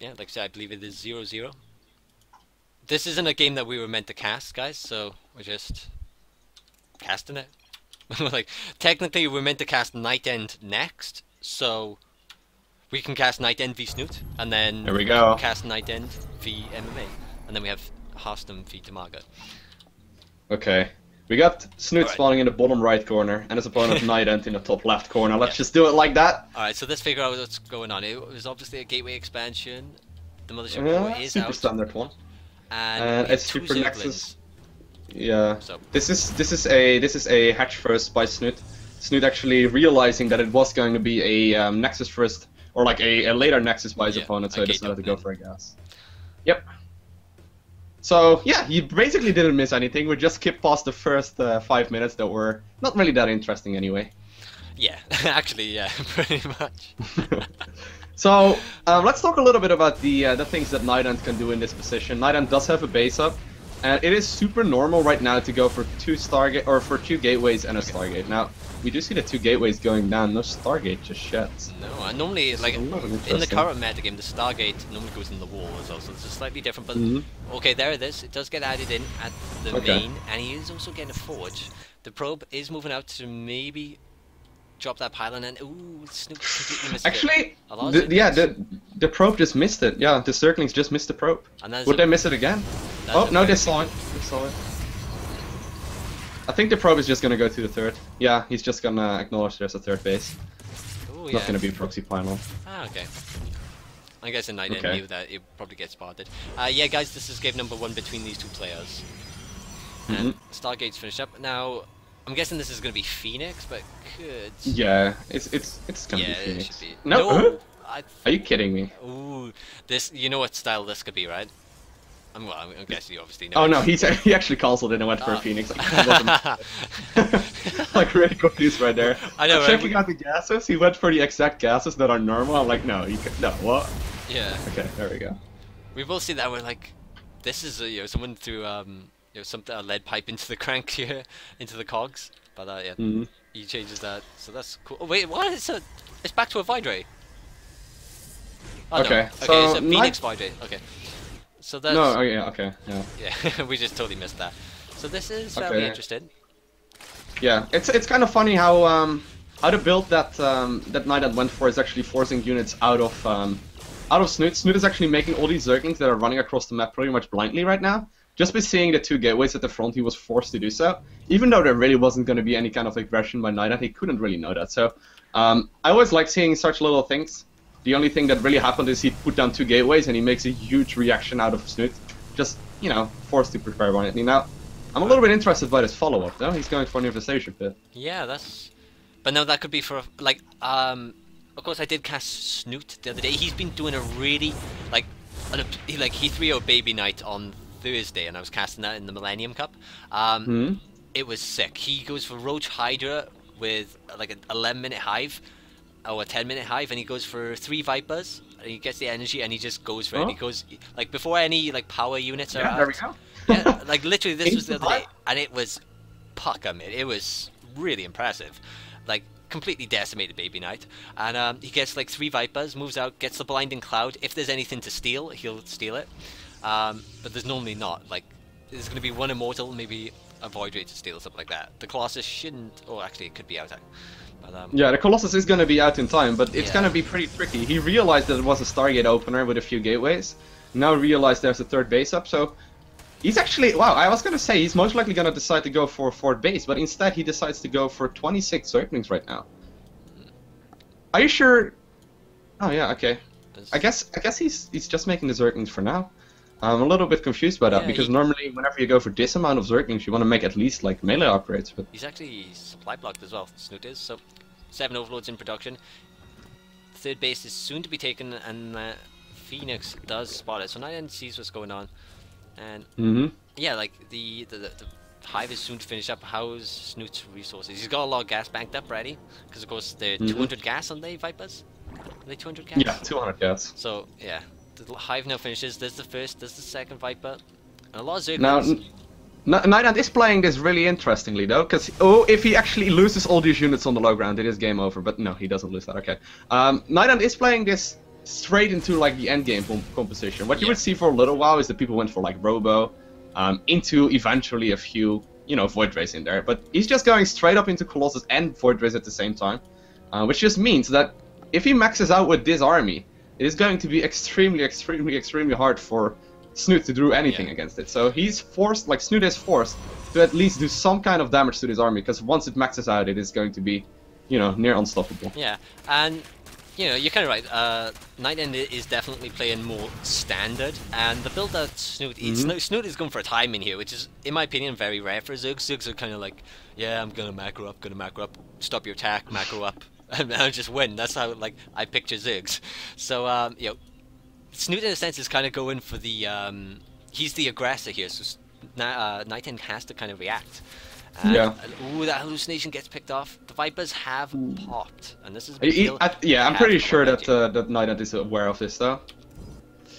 yeah, like I said, I believe it is 0-0. This isn't a game that we were meant to cast, guys, so we're just casting it. like, technically we're meant to cast Night End next, so we can cast Night End v Snute, and then There we go. cast Night End v MMA, and then we have Hearthstone v Tamaga. Okay. We got Snute spawning in the bottom right corner, and his opponent Night End in the top left corner. Let's Yeah. just do it like that. Alright, so let's figure out what's going on. It was obviously a gateway expansion. The Mothership Yeah, is super out, standard one. and have it's Super. Nexus. Yeah. So This is this is a this is a hatch first by Snute. Snute actually realizing that it was going to be a um, Nexus first or like a, a later Nexus by his Yeah, opponent, so he decided to go for a gas. Yep. So yeah, you basically didn't miss anything. We just skipped past the first uh, five minutes that were not really that interesting anyway. yeah, actually, yeah, pretty much. So um, let's talk a little bit about the uh, the things that End can do in this position. End does have a base up, and it is super normal right now to go for two Stargate or for two gateways and a Stargate. Now we do see the two gateways going down. No Stargate just yet. No, and normally, like a lot of in the current metagame, the Stargate normally goes in the wall as well, so it's slightly different. But Mhm. okay, there it is. It does get added in at the Okay. main, and he is also getting a forge. The probe is moving out to maybe drop that pylon, and ooh, Snute completely missed it. Actually, A lot of the, yeah, the the probe just missed it. Yeah, the Zerglings just missed the probe. And Would they miss it again? that's Oh no, they saw it. They saw it. I think the probe is just gonna go to the third. Yeah, he's just gonna acknowledge there's a third base. Ooh, It's yeah. not gonna be proxy final. Ah, okay. I guess a Night End Okay. knew that it probably gets spotted. Uh, yeah, guys, this is game number one between these two players. And Mhm. Stargate's finished up. Now, I'm guessing this is going to be Phoenix, but could... Yeah, it's it's it's gonna yeah, be Phoenix. be. No? I... are you kidding me? Ooh, this... You know what style this could be, right? I'm, well, I'm guessing you obviously know. Oh no, he's he actually cancelled it and went for Ah. a Phoenix. like really confused right there. I know, I'm right? checking out the gases. He went for the exact gases that are normal. I'm like, no, you can, no, what? yeah. Okay, there we go. We both see that we're like, this is, uh, you know, someone threw, um, you know, some a lead pipe into the crank here, into the cogs. But, uh, yeah. hmm He changes that, so that's cool. Oh, wait, what? It's a, it's back to a Void Ray. Oh, Okay, no. okay, so it's a Phoenix Void Ray. Okay, so that's No, oh yeah, okay, yeah, yeah, we just totally missed that. So this is very Okay. interesting. yeah. It's it's kind of funny how um how the build that um that Night End went for is actually forcing units out of um out of Snute. Snute is actually making all these Zerglings that are running across the map pretty much blindly right now. Just by seeing the two gateways at the front, he was forced to do so. Even though there really wasn't going to be any kind of aggression by Night End, he couldn't really know that. So um, I always like seeing such little things. The only thing that really happened is he put down two gateways and he makes a huge reaction out of Snute. Just, you know, forced to prepare one. Now, I'm a little bit interested by this follow-up, though. He's going for an infestation pit. Yeah, that's. But no, that could be for like um. Of course, I did cast Snute the other day. He's been doing a really like, an, he like he 3 Baby Night on Thursday, and I was casting that in the Millennium Cup. Um, Hmm? it was sick. He goes for Roach Hydra with like an 11 minute hive or a 10 minute hive, and he goes for three Vipers. And he gets the energy, and he just goes for it. Oh. He goes like before any like power units are Yeah, out. there we go. yeah, like literally, this was the other day, and it was pucker mid. It was really impressive. Like completely decimated Baby Knight, and um, he gets like three Vipers, moves out, gets the Blinding Cloud. If there's anything to steal, he'll steal it. Um, but there's normally not. Like there's gonna be one Immortal, maybe a Void Ray to steal something like that. The Colossus shouldn't. Oh, actually, it could be out. But um, Yeah, the Colossus is going to be out in time, but it's Yeah. going to be pretty tricky. He realized that it was a Stargate opener with a few gateways. Now realized there's a third base up, so he's actually wow. I was going to say he's most likely going to decide to go for a fourth base, but instead he decides to go for 26 openings right now. Are you sure? Oh yeah, okay. I guess I guess he's he's just making the Zerglings for now. I'm a little bit confused by that Yeah, because he- normally whenever you go for this amount of Zerglings, you want to make at least like melee upgrades. But He's actually supply blocked as well, Snute is. So, seven overlords in production. Third base is soon to be taken, and uh, Phoenix does spot it. So End sees what's going on, and hmm yeah, like the the, the, hive is soon to finish up. How's Snute's resources? He's got a lot of gas banked up ready, because of course they're Mhm. 200 gas on the Vipers. Are they 200 gas? yeah, 200 gas. So yeah, the hive now finishes. There's the first. There's the second Viper, and a lot of Now, Zerglings. N- Night is playing this really interestingly though, because oh, if he actually loses all these units on the low ground, it is game over. But no, he doesn't lose that. Okay. Um, is playing this straight into like the end game com- composition. What you Yeah. would see for a little while is that people went for like Robo, um, into eventually a few, you know, Void Rays in there. But he's just going straight up into Colossus and Void Rays at the same time, uh, which just means that if he maxes out with this army, it is going to be extremely, extremely, extremely hard for Snute to do anything Yeah. against it. So he's forced, like Snute is forced to at least do some kind of damage to this army, because once it maxes out, it is going to be, you know, near unstoppable. Yeah, and you know you're kind of right. Uh, Night End is definitely playing more standard, and the build that Snute Mhm. Snute, Snute is going for a timing here, which is, in my opinion, very rare for Zergs. Zergs are kind of like, yeah, I'm gonna macro up, gonna macro up, stop your attack, macro up, and I'll just win. That's how like I picture Zergs. So um, you know, Snute in a sense is kind of going for the um, he's the aggressor here, so uh, Night End has to kind of react. And, Yeah. and- ooh, that hallucination gets picked off. The Vipers have popped, and this is He- big he- deal. I- yeah, I'm pretty sure that you. uh, that Night is aware of this, though.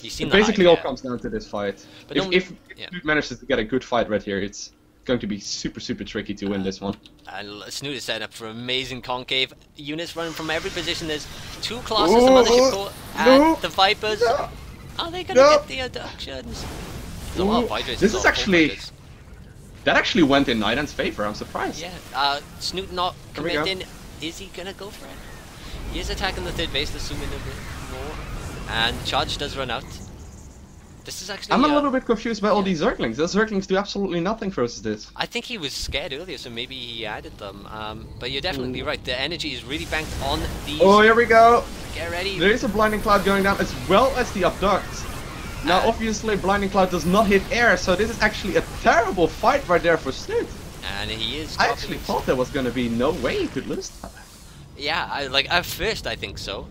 You've seen It basically hype, all yeah. comes down to this fight. But if don't- if yeah. Snute manages to get a good fight right here, it's going to be super super tricky to win this one. And Snute is set up for amazing concave. Units running from every position. There's two classes a Oh, Mothership Core, and no, the Vipers. no, Are they gonna no. get the abductions? There's a lot of Ooh, Vipers, this is actually- Vipers. That actually went in Night End's favor. I'm surprised. Yeah, uh, Snute not Here we go. committing. Is he gonna go for it? He is attacking the third base, assuming a bit more. And charge does run out. This is actually. I'm a uh, little bit confused by all yeah. these Zerglings. Those Zerglings do absolutely nothing versus this. I think he was scared earlier, so maybe he added them. Um, but you're definitely Ooh. right. The energy is really banked on these. Oh, here we go. Get ready. There is a Blinding Cloud going down as well as the Abduct. Now, Uh, obviously, Blinding Cloud does not hit air, so this is actually a terrible fight right there for Snute. And he is. I actually thought there was going to be no way he could lose that. Yeah, I like at first I think so.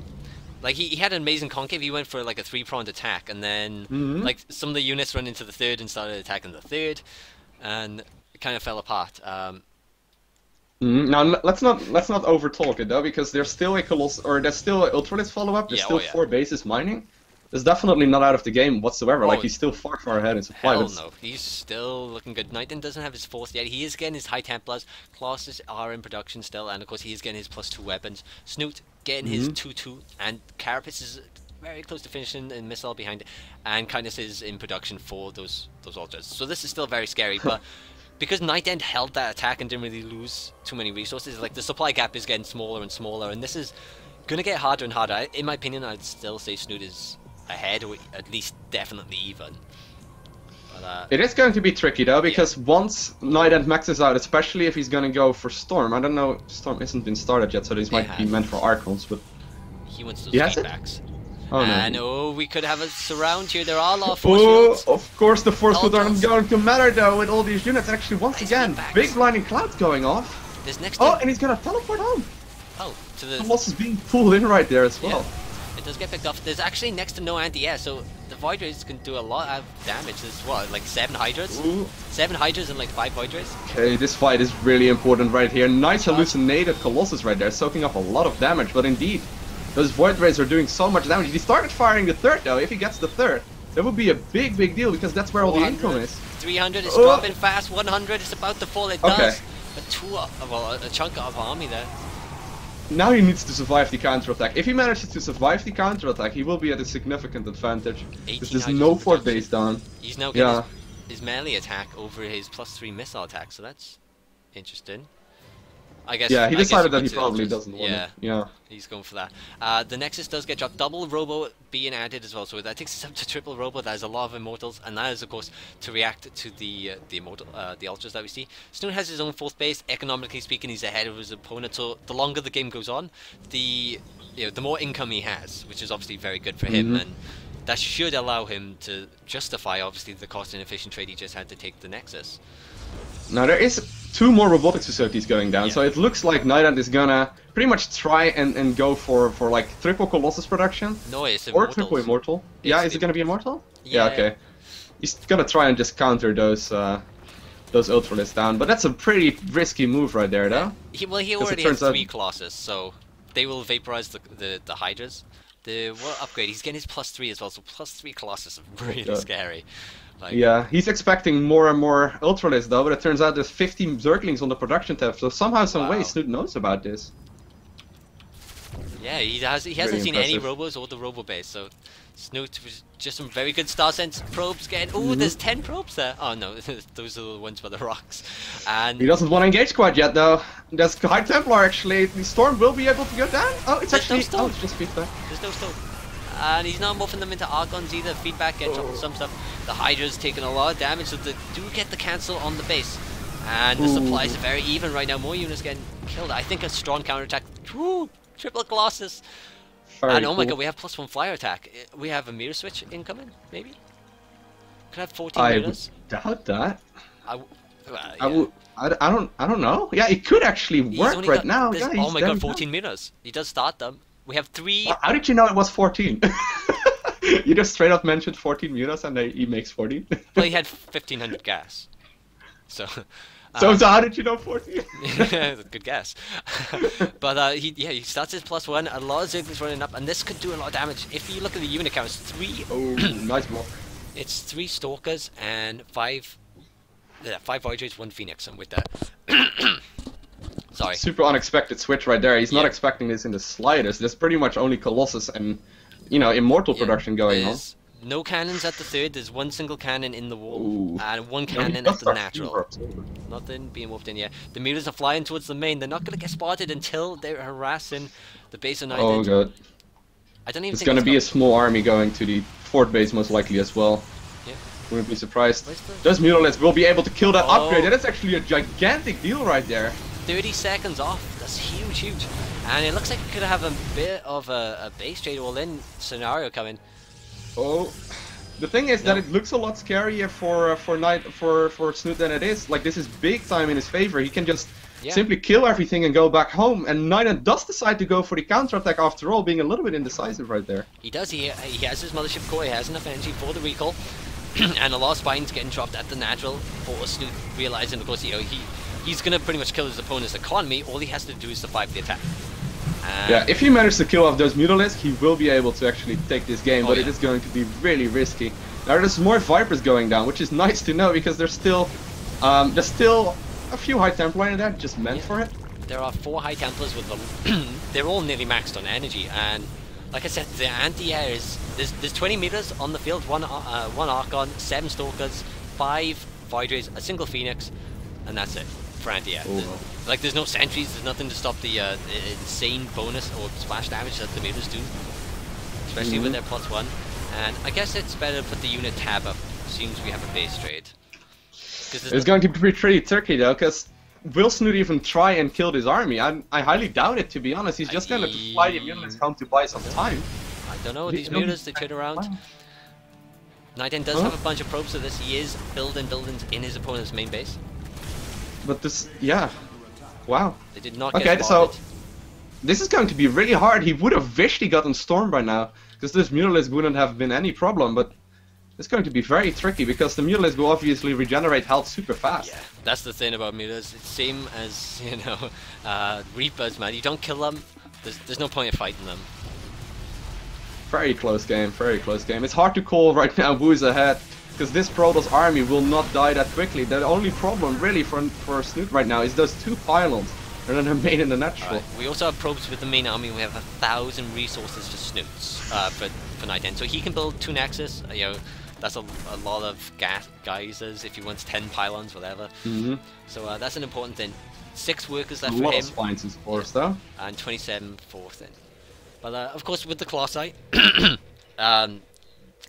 Like he, he had an amazing concave. He went for like a three pronged attack, and then Mhm. like some of the units run into the third and started attacking the third, and it kind of fell apart. Um, Mhm. Now let's not let's not overtalk it though, because there's still a coloss or there's still an Ultralisk follow up. There's Yeah, still oh, yeah. four bases mining. It's definitely not out of the game whatsoever. Oh, like he's still far far ahead in supply. hell no, he's still looking good. NightEnd doesn't have his fourth yet. He is getting his high Templars. Classes are in production still, and of course he is getting his plus two weapons. Snute getting his Mhm. two two, and Carapace is very close to finishing a missile behind it, and Kindness is in production for those those altars. So this is still very scary, but. Because Night End held that attack and didn't really lose too many resources, like the supply gap is getting smaller and smaller, and this is gonna get harder and harder. In my opinion, I'd still say Snute is ahead, or at least definitely even. But, uh, It is going to be tricky though, because once Night End maxes out, especially if he's gonna go for Storm. I don't know, Storm hasn't been started yet, so this might be meant for Archons, but he wants those has feedbacks. oh and no. oh, we could have a surround here. There are a lot of force Oh, fields. of course the force field Altars. aren't going to matter though with all these units. Actually, once Nice again, feedbacks. big blinding clouds going off. This next Oh, and he's gonna teleport home. oh, to the Colossus being pulled in right there as well. It does get picked off. There's actually next to no anti-air, so the Void Rays can do a lot of damage. There's what, like seven Hydras? Ooh. Seven Hydras and like five Void Rays? Okay, this fight is really important right here. Nice hallucinated Colossus right there, soaking up a lot of damage, but indeed, those Void Rays are doing so much damage. He started firing the third though, if he gets the third, that would be a big, big deal because that's where all the 400, income is. 300 is Oh. dropping fast. 100 is about to fall. It Okay. does. A two, uh, well, a chunk of army there. Now he needs to survive the counterattack. If he manages to survive the counterattack, he will be at a significant advantage. 18 Because there's no fort base down. He's now getting Yeah. his, his melee attack over his plus three missile attack, so that's interesting. I guess. Yeah, he I decided that he probably doesn't want Yeah, it. Yeah. he's going for that. Uh, the Nexus does get dropped. Double Robo being added as well, so that takes us up to triple Robo. That is a lot of Immortals, and that is, of course, to react to the uh, the Immortal, uh, the Ultras that we see. Snoot has his own fourth base. Economically speaking, he's ahead of his opponent. So the longer the game goes on, the you know, the more income he has, which is obviously very good for him, Mhm. and that should allow him to justify, obviously, the cost and efficient trade he just had to take the Nexus. Now there is two more robotics facilities going down, Yeah. so it looks like NightEnd is gonna pretty much try and, and go for, for like triple Colossus production. No, it's Or Immortals. triple Immortal. Yeah, is it gonna be Immortal? Yeah. okay. He's gonna try and just counter those uh, those Ultralisks down, but that's a pretty risky move right there, though. He, well, he already has turns out- three Colossus, so they will vaporize the the, the Hydras. The what upgrade? He's getting his plus three as well, so plus three Colossus is really Yeah. scary. Like, Yeah, he's expecting more and more Ultralisks though, but it turns out there's 15 Zerglings on the production tab, so somehow, some way, Wow. Snute knows about this. Yeah, he has. He hasn't Really seen any robos or the robo base, so Snute was just some very good star sense probes getting. Oh, Mhm. there's ten probes there. Oh no, those are the ones for the rocks. And He doesn't want to engage quite yet, though. There's High Templar, actually. The Storm will be able to go down. Oh, it's There's no actually... Storm. oh, it's just feedback. There's no And he's not morphing them into Archons either. Feedback gets Oh. some stuff. The Hydra's taking a lot of damage, so they do get the cancel on the base. And the Ooh. supplies are very even right now. More units getting killed. I think a strong counterattack. Woo! Triple Colossus. Very and oh my god, we have plus one flyer attack. Uh, We have a mirror switch incoming, maybe? Could have 14 I mirrors. doubt that. I well, I, would, I, I don't I don't know. Yeah, it could actually work right got- now. Yeah, oh my god, down. 14 mirrors. He does start them. We have three. Well, How did you know it was 14? you just straight up mentioned 14 mutas and he makes 14. Well, he had 1500 gas. So. so, uh, so how did you know 14? Good guess. but uh, he yeah he starts his plus one. A lot of Zerglings running up, and this could do a lot of damage. If you look at the unit count, it's three. oh, nice block. It's three Stalkers and five. Yeah, five Voiders, one Phoenix. I'm with that. Sorry. Super unexpected switch right there. He's not expecting this in the slightest. There's pretty much only Colossus and, you know, Immortal Yeah, production going on. No cannons at the third. There's one single cannon in the wall Ooh. and one cannon at the natural. Nothing being moved in yet. The mirrors are flying towards the main. They're not going to get spotted until they're harassing the base of Night Oh god. I don't even It's gonna it's be a small army going to the fort base most likely as well. Yeah. Wouldn't be surprised. Those mutalisks will be able to kill that Oh. upgrade. That is actually a gigantic deal right there. 30 seconds off. That's huge, huge. And it looks like we could have a bit of a, a base trade all in scenario coming. Oh, the thing is that it looks a lot scarier for uh, for night for for Snute than it is. Like this is big time in his favor. He can just Yeah. simply kill everything and go back home. And NightEnd does decide to go for the counterattack after all, being a little bit indecisive right there. He does. He, he has his mothership core. He has enough energy for the recall. and a lot of spines getting dropped at the natural for Snute realizing, of course, you know, he he's gonna pretty much kill his opponent's economy. All he has to do is survive the attack. And Yeah, if he manages to kill off those Mutalisks, he will be able to actually take this game, Oh, but it yeah. is going to be really risky. Now there's more Vipers going down, which is nice to know because there's still, um, there's still a few High Templar in there just meant Yeah. for it. there are four High Templars with them. They're all nearly maxed on energy, and like I said, the anti-air is there's there's 20 meters on the field, one uh, one Archon, seven Stalkers, five Voidrays, a single Phoenix, and that's it for anti-air. Oh. Like there's no sentries, there's nothing to stop the uh, the insane bonus or splash damage that the meters do, especially with Mhm. their plus one. And I guess it's better to put the unit tab up. Seems we have a base trade. It's going to be pretty tricky though, because will Snute even try and kill this army? I, I highly doubt it, to be honest. He's just going to fly the Mutalisks home to buy some time. I don't know, these meters, they turn around. fine. NightEnd does Huh? have a bunch of probes, so this he is building buildings in his opponent's main base. But this, yeah. Wow. They did not Okay, so- This is going to be really hard. He would have wished he gotten Storm by now, because this Mutalisk wouldn't have been any problem, but it's going to be very tricky, because the Mutalisk will obviously regenerate health super fast. Yeah, that's the thing about meters. It's same as you know, uh, Reapers, man. You don't kill them. There's, there's no point in fighting them. Very close game, very close game. It's hard to call right now who's ahead, because this Protoss army will not die that quickly. The only problem really for, for Snute right now is those two pylons, and then the main and the natural. Alright, We also have probes with the main army. We have a thousand resources for snoots uh, for for Night End, so he can build two Nexus. Uh, you know, that's a, a lot of gas geysers if he wants ten pylons, whatever. Mm-hmm. So uh, that's an important thing. Six workers A left for lot of in course though. and 27 fourth in. But uh, of course, with the Colossi, um,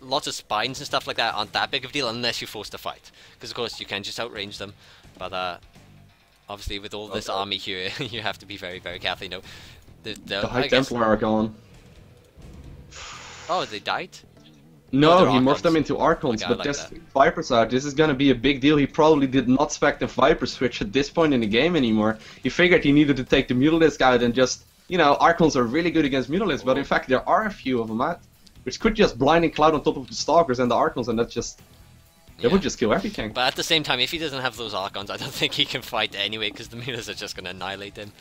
lots of spines and stuff like that aren't that big of a deal unless you're forced to fight. Because of course, you can just outrange them. But uh, obviously, with all this Okay. army here, you have to be very, very careful. You know, the, the, The High guess- Templar are gone. Oh, they died. No, they're he morphed them into Archons, Okay, but like Vipers out. This is gonna be a big deal. He probably did not spec the Viper switch at this point in the game anymore. He figured he needed to take the Mutalisk out and just, you know, Archons are really good against Mutalisks, but in fact there are a few of them out, which could just blinding cloud on top of the Stalkers and the Archons, and that's just, they Yeah. would just kill everything. But at the same time, if he doesn't have those Archons, I don't think he can fight anyway, because the Mutas are just going to annihilate him.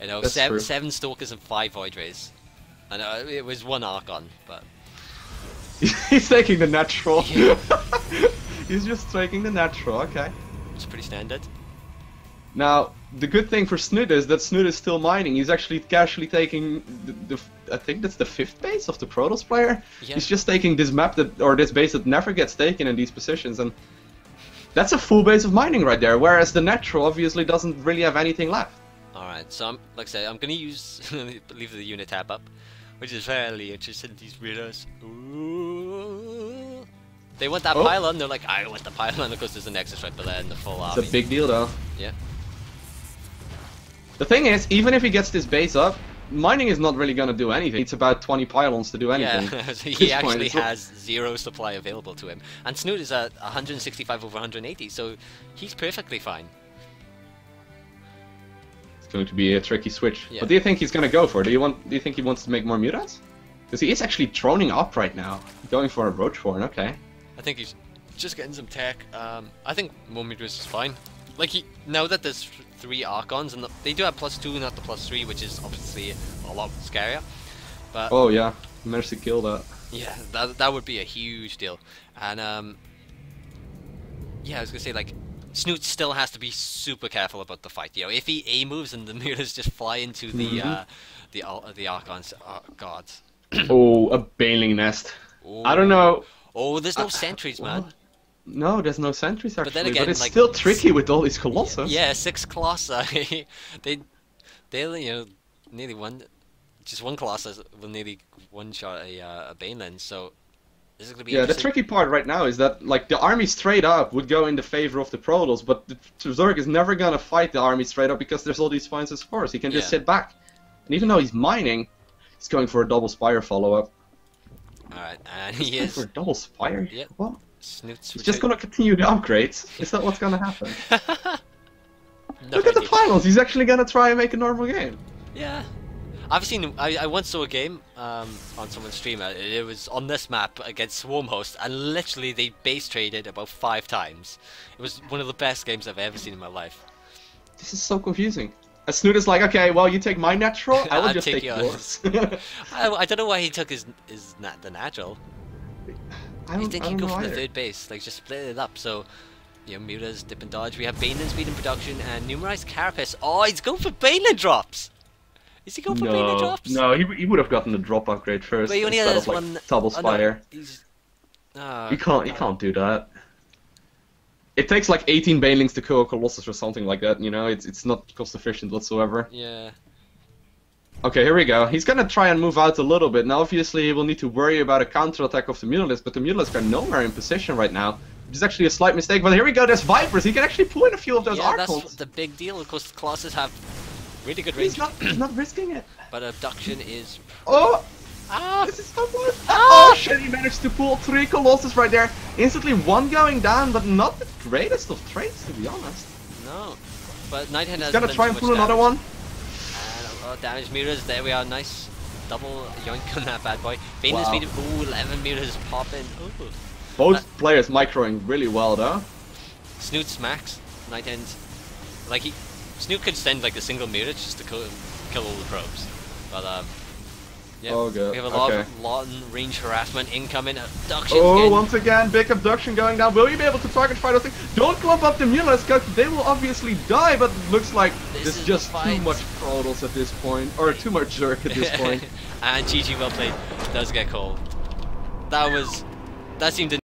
You know, That's seven, true. seven Stalkers and five Void Rays. I know uh, it was one Archon, but He's taking the natural. Yeah. He's just taking the natural. Okay. it's pretty standard. Now, the good thing for Snute is that Snute is still mining. He's actually casually taking the, the I think that's the fifth base of the Protoss player. Yeah. He's just taking this map that or this base that never gets taken in these positions, and that's a full base of mining right there. Whereas the natural obviously doesn't really have anything left. Alright, so I'm, like I said, I'm gonna use leave the unit tab up, which is fairly interesting. These weirdos. Ooh. They want that Oh. pylon. They're like, I want the pylon. Of course, there's a nexus right below in the full army. It's a big deal though. Yeah. The thing is, even if he gets this base up, mining is not really gonna do anything. It's about 20 pylons to do anything. Yeah, he this actually has zero supply available to him. And Snute is at 165 over 180, so he's perfectly fine. It's going to be a tricky switch. Yeah. What do you think he's going to go for? Do you want? Do you think he wants to make more mutants? Because he is actually droning up right now, going for a roach horn. Okay. I think he's just getting some tech. Um, I think more Momitris is fine. Like he now that there's th- three Archons and the, they do have plus two, not the plus three, which is obviously a lot scarier. But Oh yeah, to kill that. yeah, that that would be a huge deal. And um, yeah, I was gonna say like. Snute still has to be super careful about the fight. You know, if he A moves and the mirrors just fly into the Mhm. uh, the Al- the Archons, oh god. oh, a baneling nest. I don't know. Oh, there's no Uh, sentries, man. No, there's no sentries actually, But then but, it's like- still tricky with all these colossus. Yeah, six Colossi. they, they, you know, nearly one, just one Colossus will nearly one shot a, uh, a Baneling. So this is gonna be Yeah, the tricky part right now is that like the army straight up would go in the favor of the Protoss, but the Zerg is never gonna fight the army straight up because there's all these points of spores. He can just Yeah. sit back, and even though he's mining, he's going for a double spire follow up. All right, and he He's going is. for a double spire. Yep. What? Snute's He's just gonna continue the upgrades. Is that what's gonna happen? no Look at the idea. finals. He's actually gonna try and make a normal game. Yeah. I've seen. I, I once saw a game um, on someone's stream. uh, It, was on this map against Swarmhost, and literally they base traded about five times. It was one of the best games I've ever seen in my life. This is so confusing. As Snute is like, okay, well, you take my natural, I will I'll just take take yours." yours. I, I don't know why he took his his nat the natural. I You don't, think I he'd don't go know for the third base, like just split it up. So, you know, Muta's dip and dodge. We have Baneling speed in production and numerized Carapace. Oh, he's going for Baneling drops. Is he going for Baneling drops? no, he, he would have gotten the drop upgrade first But he only instead has of like one. double oh, no, Oh, ah, You can't, you can't do that. It takes like 18 banelings to kill a colossus or something like that. You know, it's it's not cost efficient whatsoever. Yeah. Okay, here we go. He's gonna try and move out a little bit. Now, obviously, he will need to worry about a counterattack of the Mutalisks, but the Mutalisks are nowhere in position right now. Which is actually a slight mistake, but here we go. There's Vipers. He can actually pull in a few of those yeah, Archons. that's the big deal. Of course, the Colossus have really good range, He's not, he's not risking it. but abduction is. Oh, Ah! this is so good. Ah! Oh shit, he managed to pull three Colossus right there. Instantly one going down, but not the greatest of trades, to be honest. No. But NightEnd has He's gonna try and pull another one. Damage meters, there we are, nice double yoink on that bad boy. Baneling Wow. speed, ooh, 11 meters popping. Ooh. Both players microing really well, though. Snute smacks, Night End. Like he, Snute could send like a single meter just to kill, kill all the probes. But um, yeah, Oh, good. we have a lot Okay. of long range harassment incoming. Abduction. Oh, once again, big abduction going down. Will you be able to target fight those things? Don't clump up the Mulas, because they will obviously die, but it looks like This there's just too much Protoss at this point, or too much Zerg at this point. and GG well played does get called. That was, that seemed